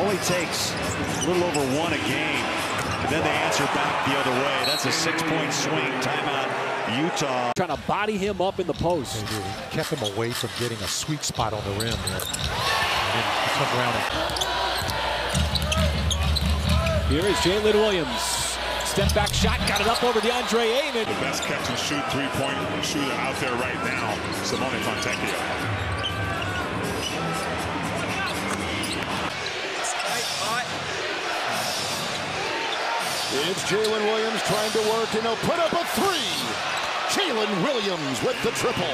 Only takes a little over one a game. And then they answer back the other way. That's a six-point swing. Timeout, Utah. Trying to body him up in the post. He kept him away from getting a sweet spot on the rim there. And then he come around and Here is Jalen Williams. Step back shot, got it up over DeAndre Ayton. The best catch and shoot three-point shooter out there right now, Simone Fontecchio. It's Jalen Williams trying to work, and he'll put up a three. Jalen Williams with the triple.